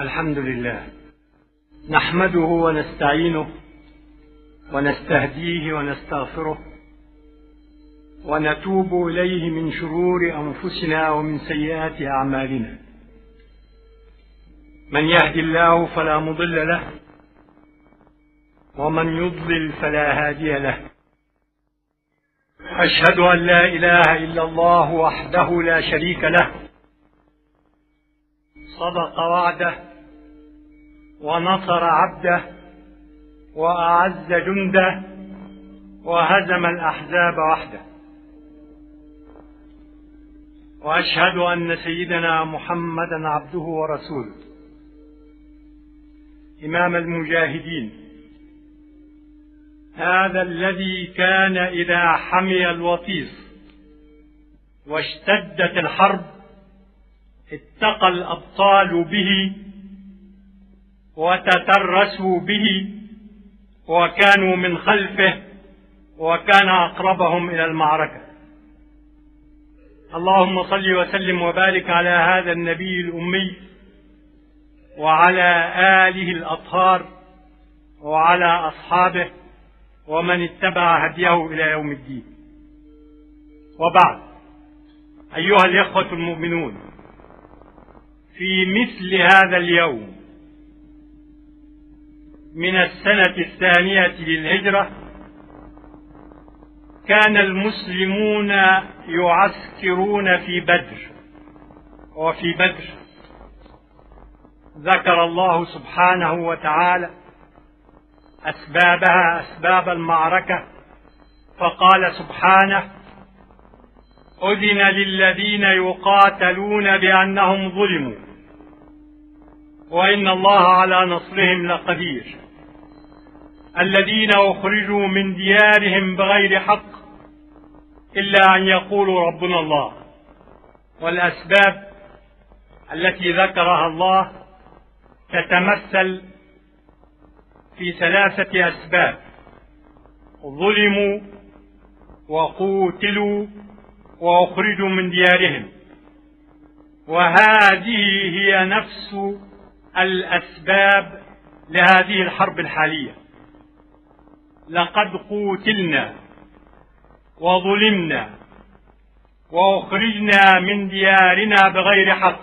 الحمد لله. نحمده ونستعينه ونستهديه ونستغفره ونتوب إليه من شرور أنفسنا ومن سيئات أعمالنا. من يهد الله فلا مضل له ومن يضلل فلا هادي له. أشهد أن لا إله إلا الله وحده لا شريك له. صدق وعده ونصر عبده وأعز جنده وهزم الأحزاب وحده. وأشهد أن سيدنا محمدا عبده ورسوله. إمام المجاهدين. هذا الذي كان إذا حمي الوطيس واشتدت الحرب اتقى الأبطال به وتترسوا به وكانوا من خلفه وكان أقربهم إلى المعركة. اللهم صل وسلم وبارك على هذا النبي الأمي وعلى آله الأطهار وعلى أصحابه ومن اتبع هديه إلى يوم الدين. وبعد أيها الإخوة المؤمنون في مثل هذا اليوم من السنة الثانية للهجرة كان المسلمون يعسكرون في بدر وفي بدر ذكر الله سبحانه وتعالى أسبابها أسباب المعركة فقال سبحانه أذن للذين يقاتلون بأنهم ظلموا. وإن الله على نصرهم لقدير. الذين أخرجوا من ديارهم بغير حق إلا أن يقولوا ربنا الله. والأسباب التي ذكرها الله تتمثل في ثلاثة أسباب. ظلموا وقوتلوا وأخرجوا من ديارهم. وهذه هي نفس الأسباب لهذه الحرب الحالية. لقد قوتلنا وظلمنا وأخرجنا من ديارنا بغير حق.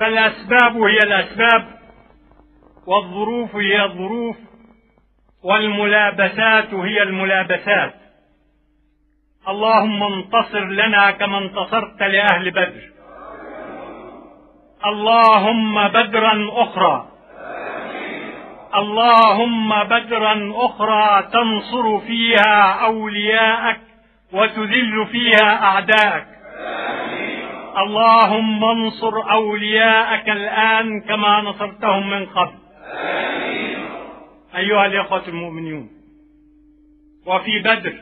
فالأسباب هي الأسباب والظروف هي الظروف والملابسات هي الملابسات. اللهم انتصر لنا كما انتصرت لأهل بدر. اللهم بدرا أخرى. اللهم بدرا أخرى تنصر فيها أولياءك وتذل فيها أعداءك. اللهم انصر أولياءك الآن كما نصرتهم من قبل. أيها الإخوة المؤمنون وفي بدر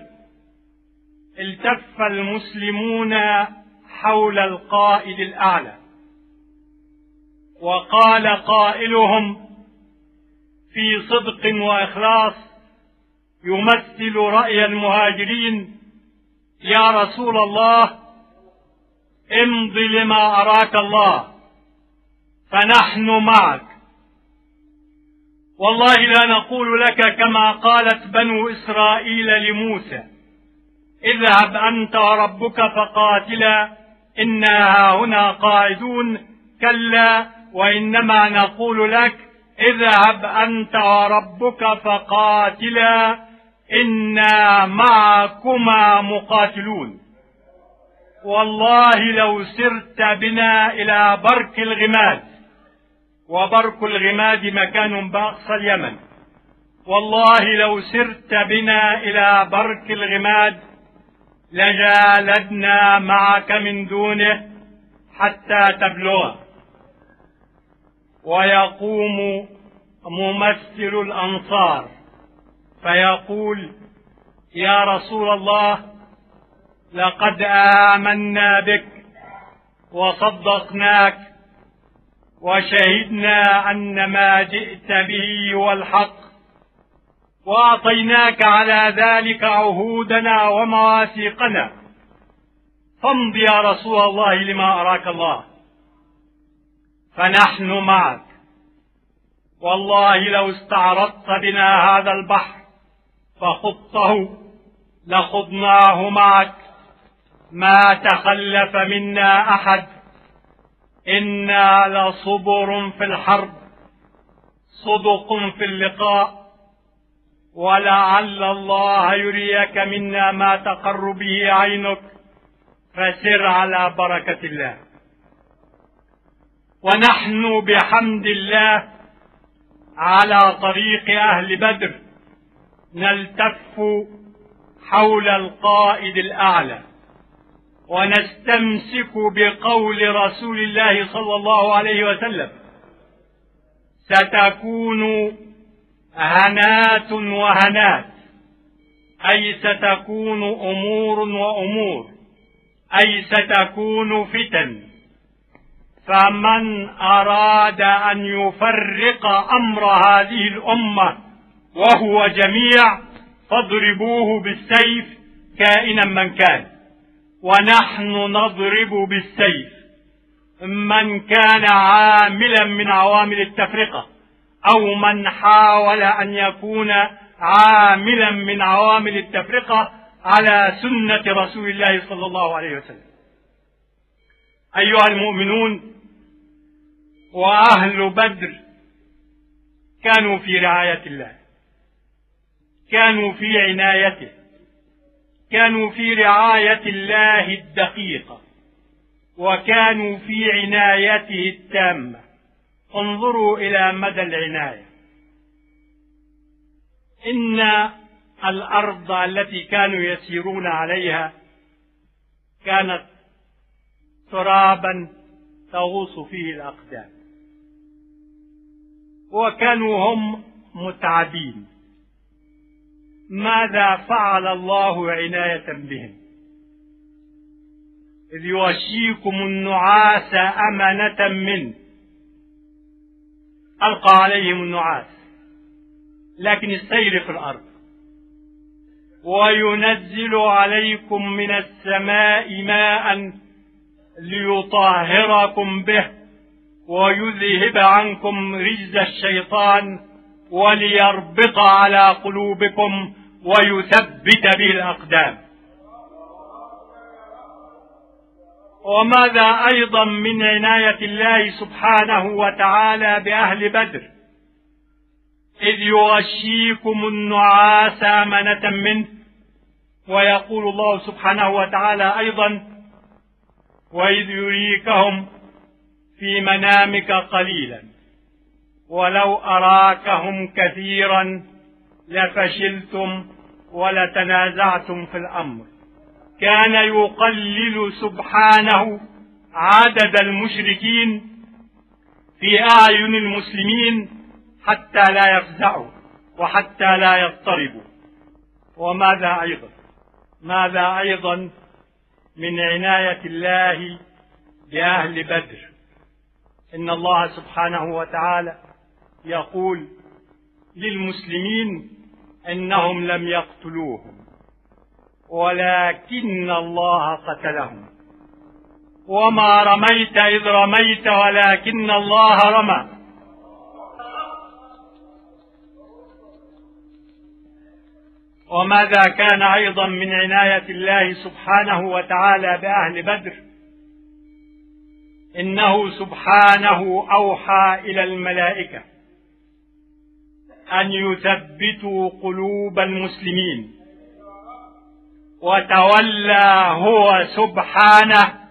التف المسلمون حول القائد الأعلى. وقال قائلهم في صدق وإخلاص يمثل رأي المهاجرين يا رسول الله امض لما أراك الله فنحن معك. والله لا نقول لك كما قالت بنو إسرائيل لموسى اذهب أنت وربك فقاتلا إنا هنا قاعدون كلا وإنما نقول لك اذهب أنت وربك فقاتلا إنا معكما مقاتلون. والله لو سرت بنا إلى برك الغماد وبرك الغماد مكان بأقصى اليمن. والله لو سرت بنا إلى برك الغماد لجالدنا معك من دونه حتى تبلغه. ويقوم ممثل الأنصار. فيقول يا رسول الله لقد آمنا بك وصدقناك وشهدنا أن ما جئت به هو الحق وأعطيناك على ذلك عهودنا ومواثيقنا. فامض يا رسول الله لما أراك الله. فنحن معك. والله لو استعرضت بنا هذا البحر فخضته لخضناه معك. ما تخلف منا أحد. إنا لصبر في الحرب صدق في اللقاء. ولعل الله يريك منا ما تقر به عينك. فسر على بركة الله. ونحن بحمد الله على طريق أهل بدر نلتف حول القائد الأعلى ونستمسك بقول رسول الله صلى الله عليه وسلم ستكون هنات وهنات أي ستكون أمور وأمور أي ستكون فتن. فمن أراد أن يفرق أمر هذه الأمة وهو جميع فاضربوه بالسيف كائنا من كان. ونحن نضرب بالسيف. من كان عاملا من عوامل التفرقة أو من حاول أن يكون عاملا من عوامل التفرقة على سنة رسول الله صلى الله عليه وسلم. أيها المؤمنون وأهل بدر كانوا في رعاية الله كانوا في عنايته كانوا في رعاية الله الدقيقة وكانوا في عنايته التامة. انظروا إلى مدى العناية. إن الأرض التي كانوا يسيرون عليها كانت ترابا تغوص فيه الأقدام. وكانوا هم متعبين. ماذا فعل الله عناية بهم؟ إذ يغشيكم النعاس أمنة منه. ألقى عليهم النعاس لكن السير في الأرض. وينزل عليكم من السماء ماء ليطهركم به ويذهب عنكم رجز الشيطان وليربط على قلوبكم ويثبت به الأقدام. وماذا أيضا من عناية الله سبحانه وتعالى بأهل بدر؟ إذ يغشيكم النعاس أمنة منه. ويقول الله سبحانه وتعالى أيضا وإذ يريكهم في منامك قليلا. ولو أراكهم كثيرا لفشلتم ولتنازعتم في الأمر. كان يقلل سبحانه عدد المشركين في أعين المسلمين حتى لا يفزعوا وحتى لا يضطربوا. وماذا أيضا؟ ماذا أيضا؟ من عناية الله بأهل بدر. إن الله سبحانه وتعالى يقول للمسلمين إنهم لم يقتلوهم ولكن الله قتلهم. وما رميت إذ رميت ولكن الله رمى. وماذا كان أيضا من عناية الله سبحانه وتعالى بأهل بدر؟ إنه سبحانه أوحى إلى الملائكة أن يثبتوا قلوب المسلمين وتولى هو سبحانه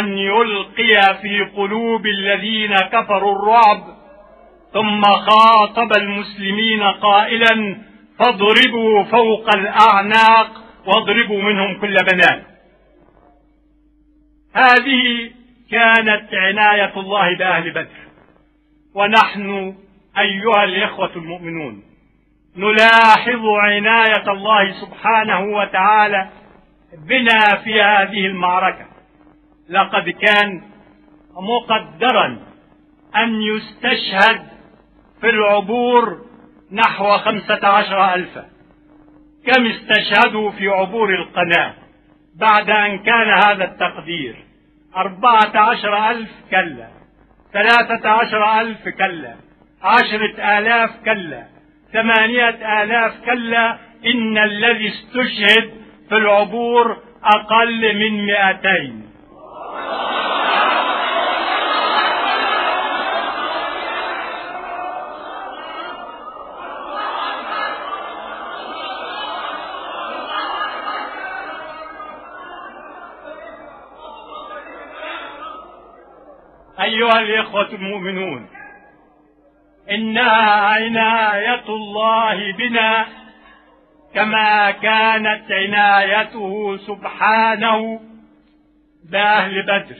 أن يلقي في قلوب الذين كفروا الرعب ثم خاطب المسلمين قائلا فاضربوا فوق الأعناق واضربوا منهم كل بنان. هذه كانت عناية الله بأهل بدر. ونحن أيها الإخوة المؤمنون نلاحظ عناية الله سبحانه وتعالى بنا في هذه المعركة. لقد كان مقدرا أن يستشهد في العبور نحو خمسة عشر الفا كم استشهدوا في عبور القناة بعد أن كان هذا التقدير؟ أربعة عشر ألف كلا ثلاثة عشر ألف كلا عشرة آلاف كلا ثمانية آلاف كلا. إن الذي استشهد في العبور أقل من مئتين. أيها الإخوة المؤمنون إنها عناية الله بنا كما كانت عنايته سبحانه بأهل بدر.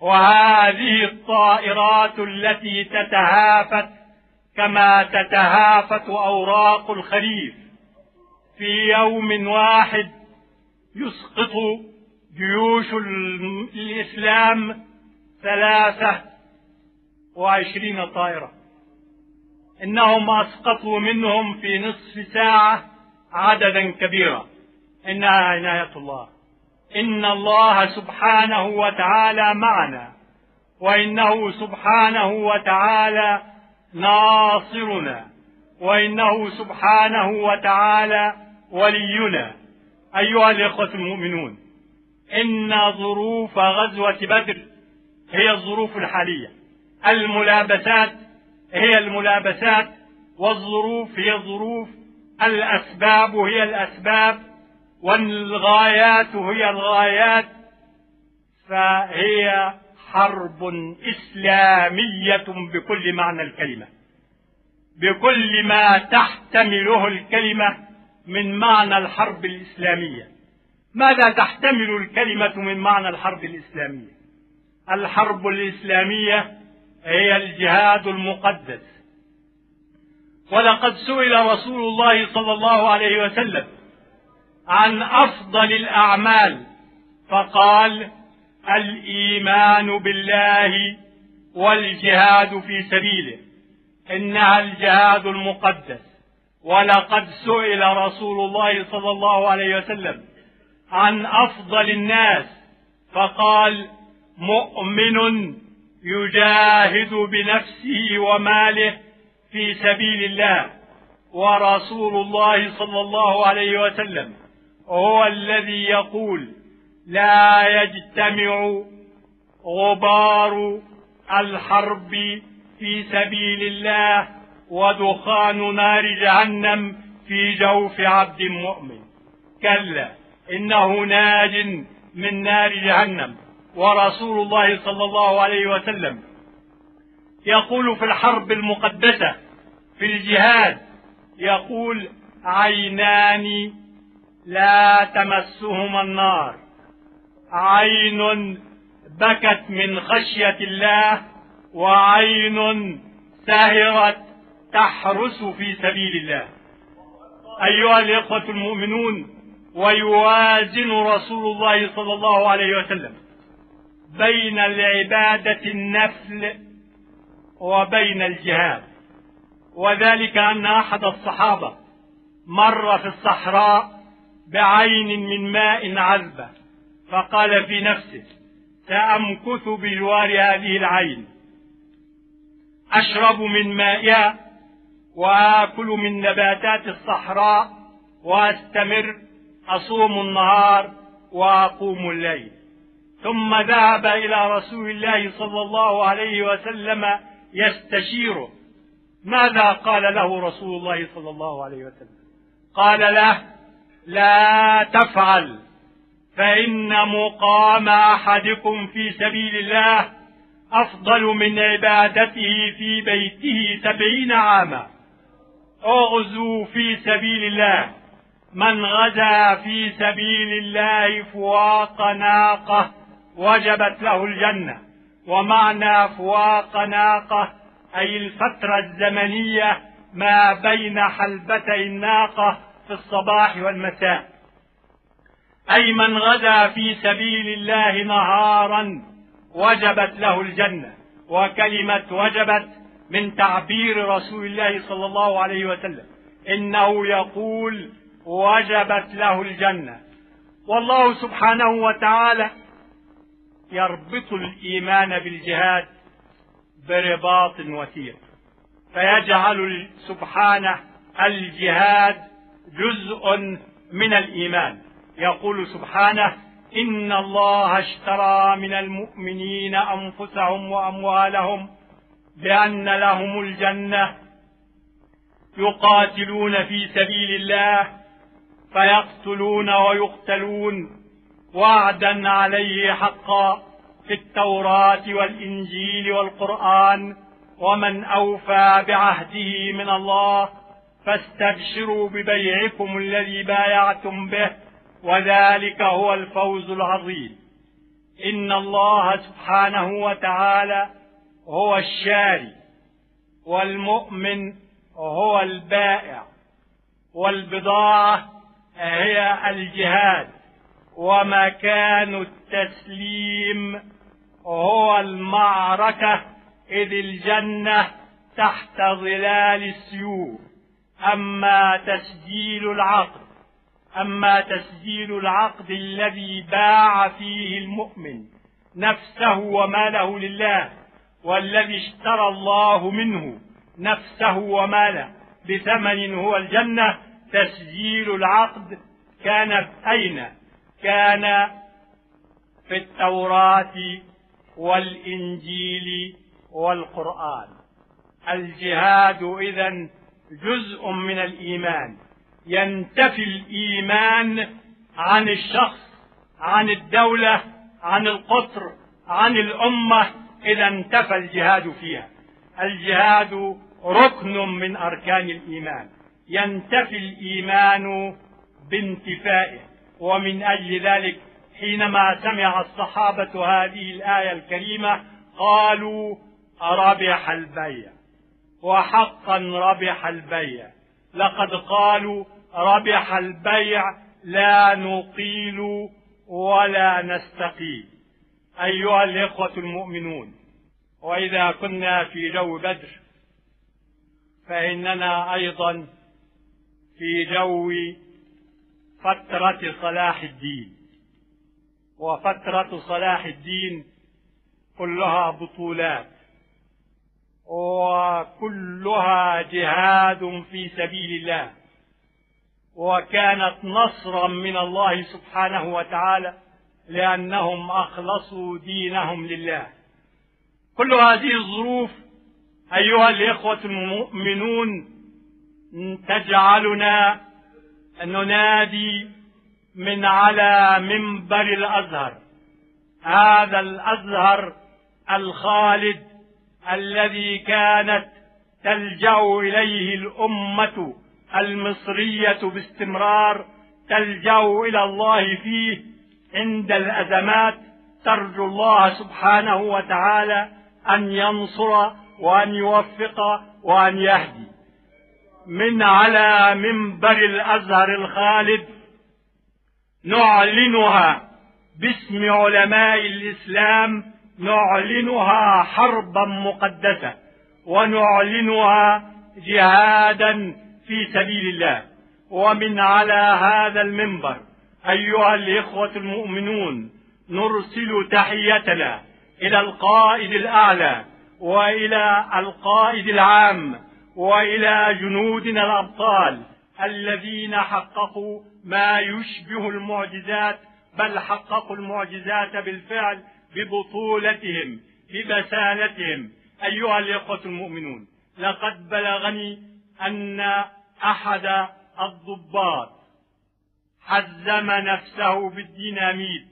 وهذه الطائرات التي تتهافت كما تتهافت أوراق الخريف في يوم واحد يسقط جيوش الإسلام ثلاثة وعشرين طائرة. إنهم أسقطوا منهم في نصف ساعة عددا كبيرا. إنها عناية الله. إن الله سبحانه وتعالى معنا. وإنه سبحانه وتعالى ناصرنا. وإنه سبحانه وتعالى ولينا. أيها الإخوة المؤمنون إن ظروف غزوة بدر هي الظروف الحالية. الملابسات هي الملابسات والظروف هي الظروف الأسباب هي الأسباب والغايات هي الغايات. فهي حرب إسلامية بكل معنى الكلمة. بكل ما تحتمله الكلمة من معنى الحرب الإسلامية. ماذا تحتمل الكلمة من معنى الحرب الإسلامية؟ الحرب الإسلامية هي الجهاد المقدس. ولقد سئل رسول الله صلى الله عليه وسلم عن أفضل الأعمال فقال الإيمان بالله والجهاد في سبيله. إنها الجهاد المقدس. ولقد سئل رسول الله صلى الله عليه وسلم عن أفضل الناس فقال مؤمن يجاهد بنفسه وماله في سبيل الله ورسول الله صلى الله عليه وسلم هو الذي يقول لا يجتمع غبار الحرب في سبيل الله ودخان نار جهنم في جوف عبد مؤمن. كلا إنه ناج من نار جهنم. ورسول الله صلى الله عليه وسلم يقول في الحرب المقدسة في الجهاد يقول عينان لا تمسهما النار. عين بكت من خشية الله وعين سهرت تحرس في سبيل الله. أيها الإخوة المؤمنون ويوازن رسول الله صلى الله عليه وسلم بين العبادة النفل وبين الجهاد. وذلك أن أحد الصحابة مر في الصحراء بعين من ماء عذبة فقال في نفسه سأمكث بجوار هذه العين. أشرب من مائها وآكل من نباتات الصحراء وأستمر أصوم النهار وأقوم الليل. ثم ذهب إلى رسول الله صلى الله عليه وسلم يستشيره ماذا قال له رسول الله صلى الله عليه وسلم؟ قال له لا تفعل فإن مقام أحدكم في سبيل الله أفضل من عبادته في بيته سبعين عاما. اغزوا في سبيل الله من غزا في سبيل الله فواق ناقة وجبت له الجنة. ومعنى فواق ناقة أي الفترة الزمنية ما بين حلبتي الناقة في الصباح والمساء. أي من غدا في سبيل الله نهارا وجبت له الجنة. وكلمة وجبت من تعبير رسول الله صلى الله عليه وسلم. إنه يقول وجبت له الجنة. والله سبحانه وتعالى يربط الإيمان بالجهاد برباط وثيق فيجعل سبحانه الجهاد جزء من الإيمان. يقول سبحانه إن الله اشترى من المؤمنين أنفسهم وأموالهم بأن لهم الجنة يقاتلون في سبيل الله فيقتلون ويقتلون وعدا عليه حقا في التوراة والإنجيل والقرآن ومن أوفى بعهده من الله فاستبشروا ببيعكم الذي بايعتم به وذلك هو الفوز العظيم. إن الله سبحانه وتعالى هو الشاري والمؤمن هو البائع والبضاعة هي الجهاد. ومكان التسليم هو المعركة إذ الجنة تحت ظلال السيوف. أما تسجيل العقد أما تسجيل العقد الذي باع فيه المؤمن نفسه وماله لله والذي اشترى الله منه نفسه وماله بثمن هو الجنة تسجيل العقد كان اين كان في التوراة والإنجيل والقرآن. الجهاد إذا جزء من الإيمان. ينتفي الإيمان عن الشخص عن الدولة عن القطر عن الأمة إذا انتفى الجهاد فيها. الجهاد ركن من أركان الإيمان. ينتفي الإيمان بانتفائه. ومن أجل ذلك حينما سمع الصحابة هذه الآية الكريمة قالوا ربح البيع. وحقا ربح البيع. لقد قالوا ربح البيع لا نقيل ولا نستقيل. أيها الإخوة المؤمنون وإذا كنا في جو بدر فإننا أيضا في جو فتره صلاح الدين. وفترة صلاح الدين كلها بطولات. وكلها جهاد في سبيل الله. وكانت نصرا من الله سبحانه وتعالى لأنهم أخلصوا دينهم لله. كل هذه الظروف أيها الإخوة المؤمنون تجعلنا ننادي من على منبر الأزهر. هذا الأزهر الخالد الذي كانت تلجأ إليه الأمة المصرية باستمرار تلجأ إلى الله فيه عند الأزمات. ترجو الله سبحانه وتعالى أن ينصر وأن يوفق وأن يهدي. من على منبر الأزهر الخالد نعلنها باسم علماء الإسلام نعلنها حربا مقدسة ونعلنها جهادا في سبيل الله. ومن على هذا المنبر أيها الإخوة المؤمنون نرسل تحيتنا إلى القائد الأعلى وإلى القائد العام وإلى جنودنا الأبطال الذين حققوا ما يشبه المعجزات بل حققوا المعجزات بالفعل ببطولتهم ببسالتهم. أيها الإخوة المؤمنون لقد بلغني أن أحد الضباط حزم نفسه بالديناميت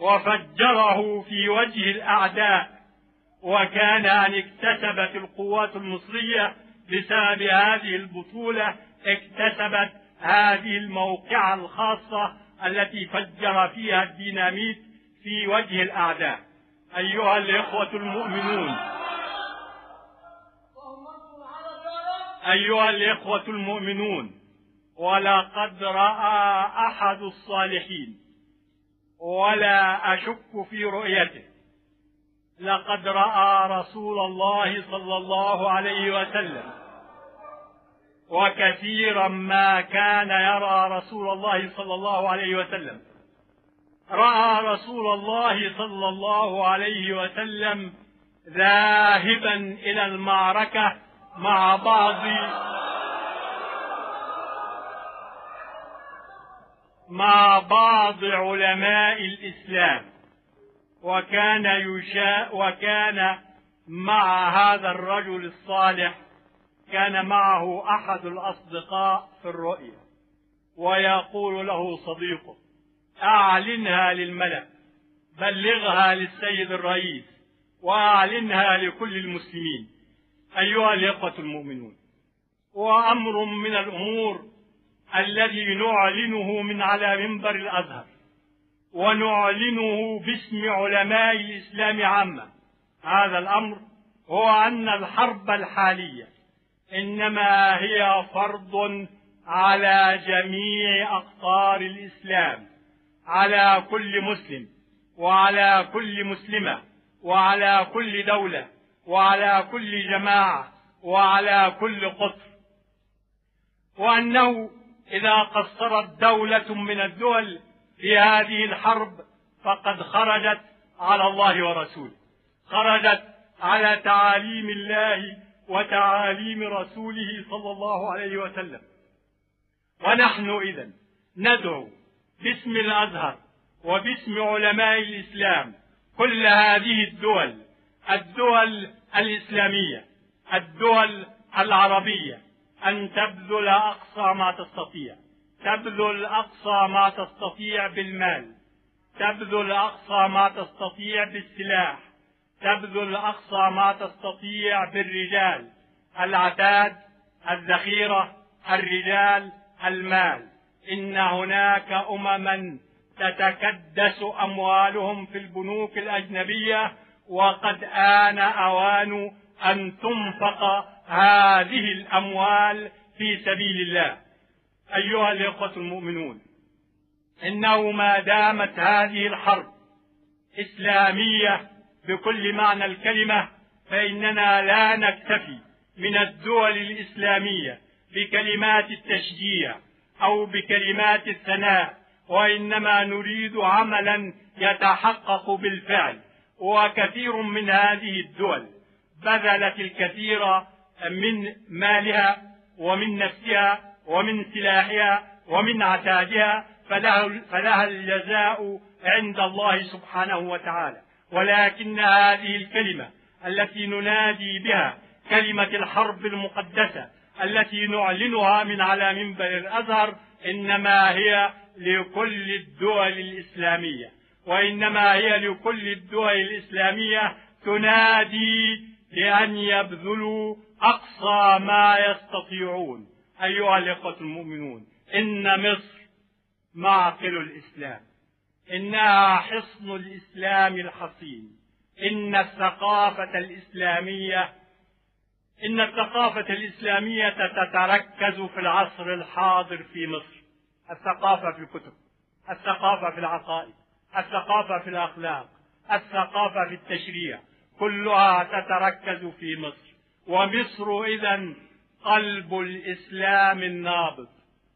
وفجره في وجه الأعداء وكان أن اكتسبت القوات المصرية بسبب هذه البطولة اكتسبت هذه الموقعة الخاصة التي فجر فيها الديناميت في وجه الأعداء. أيها الإخوة المؤمنون. أيها الإخوة المؤمنون ولقد رأى أحد الصالحين ولا أشك في رؤيته لقد رأى رسول الله صلى الله عليه وسلم. وكثيرا ما كان يرى رسول الله صلى الله عليه وسلم. رأى رسول الله صلى الله عليه وسلم ذاهبا إلى المعركة مع بعض مع بعض علماء الإسلام. وكان يشاء وكان مع هذا الرجل الصالح كان معه أحد الأصدقاء في الرؤيا ويقول له صديقه أعلنها للملأ بلغها للسيد الرئيس وأعلنها لكل المسلمين أيها الإخوة المؤمنون. وأمر من الأمور الذي نعلنه من على منبر الأزهر ونعلنه باسم علماء الإسلام عامة. هذا الأمر هو أن الحرب الحالية إنما هي فرض على جميع أقطار الإسلام على كل مسلم وعلى كل مسلمة وعلى كل دولة وعلى كل جماعة وعلى كل قطر. وأنه إذا قصرت دولة من الدول في هذه الحرب فقد خرجت على الله ورسوله خرجت على تعاليم الله وتعاليم رسوله صلى الله عليه وسلم. ونحن إذا ندعو باسم الأزهر وباسم علماء الإسلام كل هذه الدول الدول الإسلامية الدول العربية أن تبذل أقصى ما تستطيع. تبذل أقصى ما تستطيع بالمال. تبذل أقصى ما تستطيع بالسلاح. تبذل أقصى ما تستطيع بالرجال العتاد الذخيرة الرجال المال. إن هناك أمما تتكدس أموالهم في البنوك الأجنبية وقد آن أوان أن تنفق هذه الأموال في سبيل الله. أيها الإخوة المؤمنون إنه ما دامت هذه الحرب إسلامية بكل معنى الكلمة فإننا لا نكتفي من الدول الإسلامية بكلمات التشجيع أو بكلمات الثناء وإنما نريد عملا يتحقق بالفعل وكثير من هذه الدول بذلت الكثير من مالها ومن نفسها ومن سلاحها ومن عتادها فلها, فلها الجزاء عند الله سبحانه وتعالى. ولكن هذه الكلمة التي ننادي بها كلمة الحرب المقدسة التي نعلنها من على منبر الأزهر إنما هي لكل الدول الإسلامية وإنما هي لكل الدول الإسلامية تنادي بأن يبذلوا أقصى ما يستطيعون. أيها الإخوة المؤمنون إن مصر معقل الإسلام. إنها حصن الإسلام الحصين إن الثقافة الإسلامية إن الثقافة الإسلامية تتركز في العصر الحاضر في مصر. الثقافة في الكتب الثقافة في العقائد الثقافة في الأخلاق الثقافة في التشريع كلها تتركز في مصر. ومصر إذا قلب الإسلام النابض.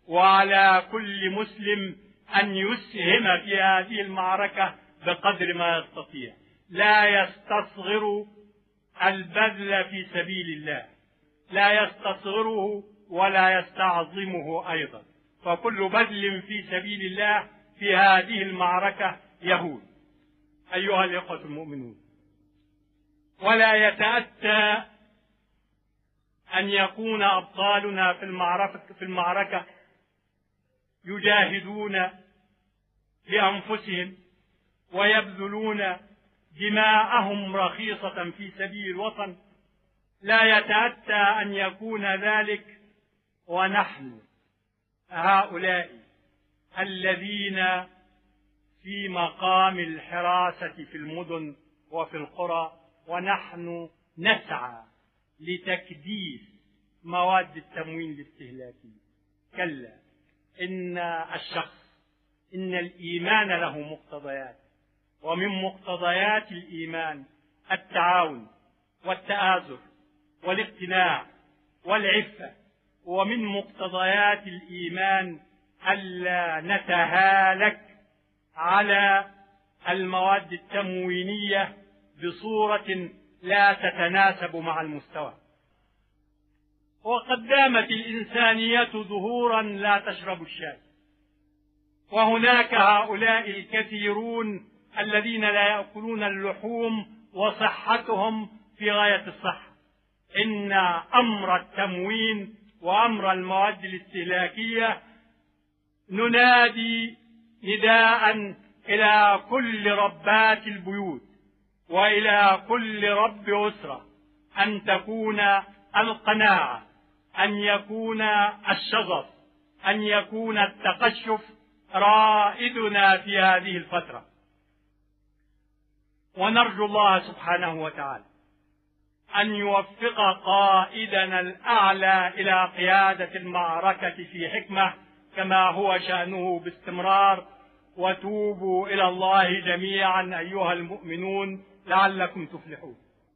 وعلى كل مسلم أن يسهم في هذه المعركة بقدر ما يستطيع. لا يستصغر البذل في سبيل الله. لا يستصغره ولا يستعظمه أيضا. فكل بذل في سبيل الله في هذه المعركة يهود أيها الإخوة المؤمنون ولا يتأتى أن يكون أبطالنا في المعركة, في المعركة يجاهدون بأنفسهم ويبذلون دماءهم رخيصة في سبيل الوطن. لا يتأتى أن يكون ذلك ونحن هؤلاء الذين في مقام الحراسة في المدن وفي القرى ونحن نسعى لتكديس مواد التموين الاستهلاكي. كلا. إن الشخص إن الإيمان له مقتضيات ومن مقتضيات الإيمان التعاون والتآزر والاقتناع والعفة ومن مقتضيات الإيمان ألا نتهالك على المواد التموينية بصورة لا تتناسب مع المستوى. وقد دامت الإنسانية ظهورا لا تشرب الشاي. وهناك هؤلاء الكثيرون الذين لا يأكلون اللحوم وصحتهم في غاية الصحة. إن أمر التموين وأمر المواد الاستهلاكية ننادي نداء إلى كل ربات البيوت وإلى كل رب أسرة أن تكون القناعة أن يكون الشغف أن يكون التقشف رائدنا في هذه الفترة. ونرجو الله سبحانه وتعالى أن يوفق قائدنا الأعلى إلى قيادة المعركة في حكمة كما هو شأنه باستمرار. وتوبوا إلى الله جميعا أيها المؤمنون لعلكم تفلحون.